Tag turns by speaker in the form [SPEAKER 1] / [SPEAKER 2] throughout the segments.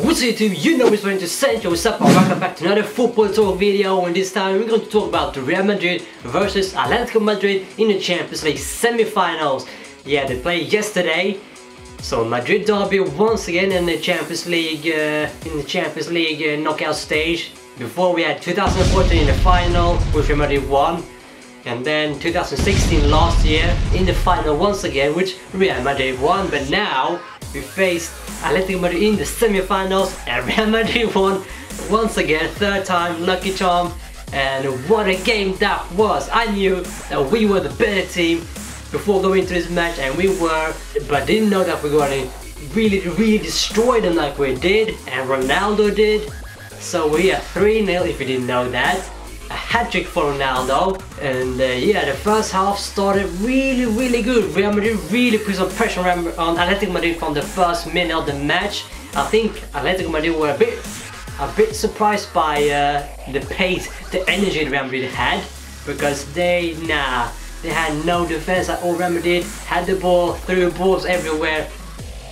[SPEAKER 1] What's up YouTube? You know it's going to Sancho. What's up? and welcome back to another football talk video and this time we're going to talk about Real Madrid versus Atletico Madrid in the Champions League semi-finals. Yeah, they played yesterday. So Madrid derby once again in the Champions League uh, in the Champions League uh, knockout stage. Before we had 2014 in the final, which Real Madrid won. And then 2016 last year in the final once again, which Real Madrid won. But now we faced Atletico Madrid in the semi-finals and Real Madrid won once again, third time, lucky charm. And what a game that was! I knew that we were the better team before going into this match and we were, but didn't know that we were going to really, really destroy them like we did and Ronaldo did. So we are 3-0 if you didn't know that hat-trick for Ronaldo. And uh, yeah the first half started really really good. Real Madrid really put some pressure on, Atletico Madrid from the first minute of the match. I think Atletico Madrid were a bit a bit surprised by uh, the pace the energy Real Madrid had. Because they nah they had no defense at all. Real Madrid had the ball threw balls everywhere.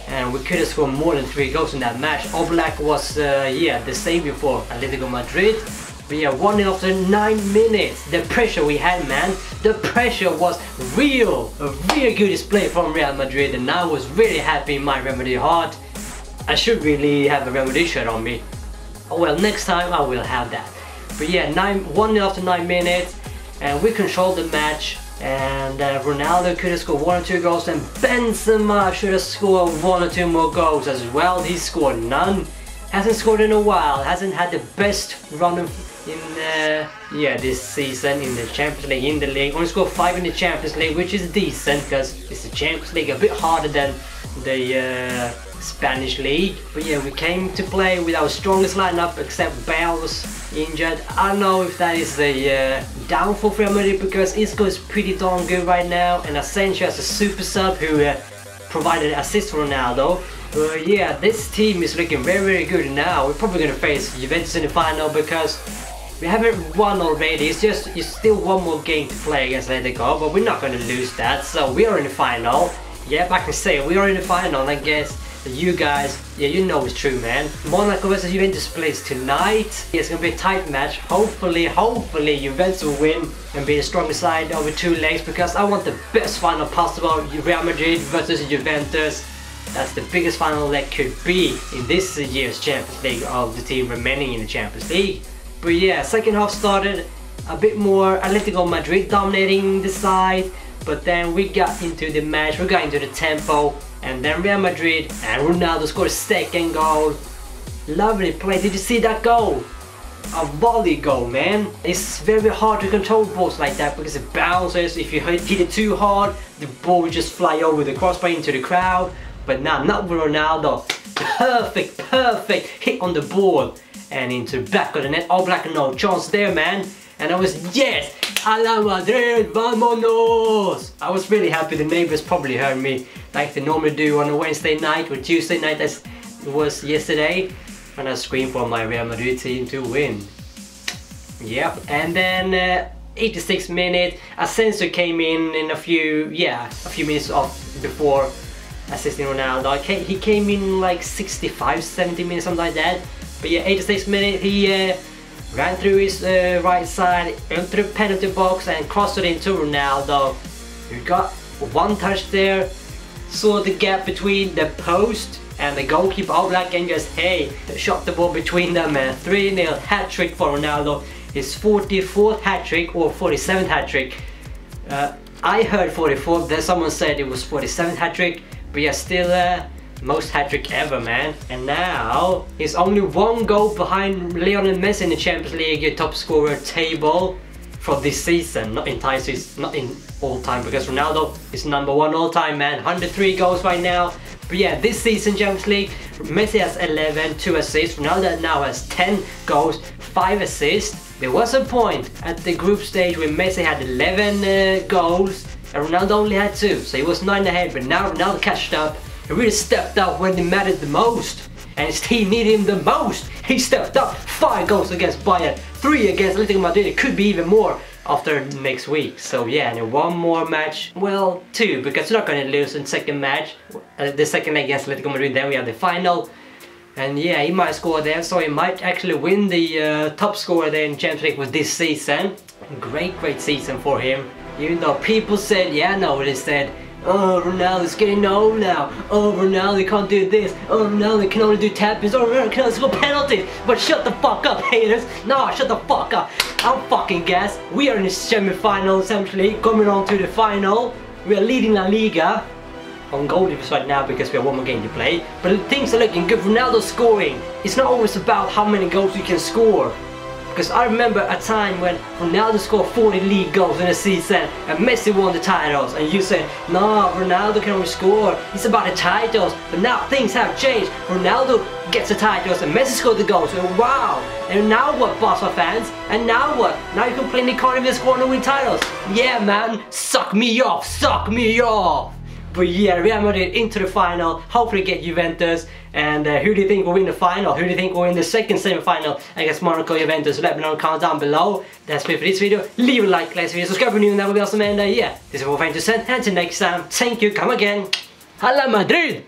[SPEAKER 1] And we could have scored more than three goals in that match. Oblak was uh, yeah the savior for Atletico Madrid we are 1 nil after 9 minutes. The pressure we had, man. The pressure was real. A really good display from Real Madrid and I was really happy in my remedy heart. I should really have a remedy shirt on me. Oh well, next time I will have that. But yeah, nine, 1 after 9 minutes and we controlled the match and uh, Ronaldo could have scored one or two goals and Benzema should have scored one or two more goals as well. He scored none. Hasn't scored in a while, hasn't had the best run of in uh, yeah this season in the Champions League in the league. Only scored five in the Champions League which is decent because it's the Champions League a bit harder than the uh, Spanish league. But yeah we came to play with our strongest lineup except Bale was injured. I don't know if that is a uh, downfall for Madrid because Isco is pretty darn good right now and Asensio as a super sub who uh, provided assist for Ronaldo but yeah, this team is looking very, very good now. We're probably going to face Juventus in the final because we haven't won already, it's just it's still one more game to play against Atletico, but we're not gonna lose that, so we are in the final. Yep, I can say we are in the final, I guess you guys, yeah, you know it's true, man. Monaco versus Juventus plays tonight. Yeah, it's gonna be a tight match. Hopefully, hopefully Juventus will win and be the strongest side over two legs because I want the best final possible. Real Madrid versus Juventus. That's the biggest final that could be in this year's Champions League of the team remaining in the Champions League. But yeah, second half started a bit more Atletico Madrid dominating the side, but then we got into the match, we got into the tempo, and then Real Madrid and Ronaldo scored second goal. Lovely play, did you see that goal? A volley goal, man. It's very hard to control balls like that because it bounces. If you hit it too hard, the ball just fly over the crossbar into the crowd. But now, not Ronaldo. Perfect, perfect hit on the ball and into back of the net. Oblak, no chance there, man. And I was, yes, a Madrid, vamonos! I was really happy the neighbors probably heard me like they normally do on a Wednesday night or Tuesday night as it was yesterday when I screamed for my Real Madrid team to win. Yep, and then uh, 86 minutes, Asensio came in in a few, yeah, a few minutes off before assisting Ronaldo. He came in like 65, 70 minutes, something like that. But yeah, 86 minutes, he uh, ran through his uh, right side, into the penalty box and crossed it into Ronaldo. He got one touch there, saw the gap between the post and the goalkeeper Oblak and just, hey, shot the ball between them and 3-0 hat-trick for Ronaldo. His 44th hat-trick or 47th hat-trick. Uh, I heard 44, then someone said it was 47th hat-trick, but yeah, still uh, most hat-trick ever, man. And now, he's only one goal behind Lionel Messi in the Champions League top scorer table for this season, not entire season, not in all time, because Ronaldo is number one all time, man. 103 goals right now. But yeah, this season Champions League, Messi has 11, 2 assists. Ronaldo now has 10 goals, 5 assists. There was a point at the group stage where Messi had 11 uh, goals and Ronaldo only had 2, so he was 9 ahead. But now Ronaldo catched up he really stepped up when it mattered the most. And his team needed him the most. He stepped up. Five goals against Bayern. Three against Atletico Madrid. It could be even more after next week. So yeah, and one more match. Well, two, because we're not going to lose in second match. Uh, the second against Atletico Madrid. Then we have the final. And yeah, he might score there, so he might actually win the uh, top scorer there in Champions League with this season. Great, great season for him. Even though people said, yeah, no, they said, oh, Ronaldo's getting old now. Oh, Ronaldo can't do this. Oh, Ronaldo can only do tap-ins. Oh, Ronaldo can only score penalties. But shut the fuck up, haters. Nah, shut the fuck up. I'm fucking gassed. We are in the semi-final, essentially, coming on to the final. We are leading La Liga on goal difference right now because we have one more game to play. But things are looking good. Ronaldo scoring. It's not always about how many goals you can score. Because I remember a time when Ronaldo scored 40 league goals in a season and Messi won the titles and you said, no, Ronaldo can only score, it's about the titles. But now things have changed. Ronaldo gets the titles and Messi scored the goals. So wow! And now what, Barca fans? And now what? Now you can play in the Cardiff score and win titles. Yeah man, suck me off, suck me off! But yeah, Real Madrid into the final, hopefully get Juventus. And uh, who do you think will win the final? Who do you think will win the second semi-final against Monaco Juventus? Let me know in the comments down below. That's it for this video. Leave a like, like this video, subscribe for new, and that will be awesome. And uh, yeah, this is what I'm to send. Until next time, thank you, come again. Hala Madrid!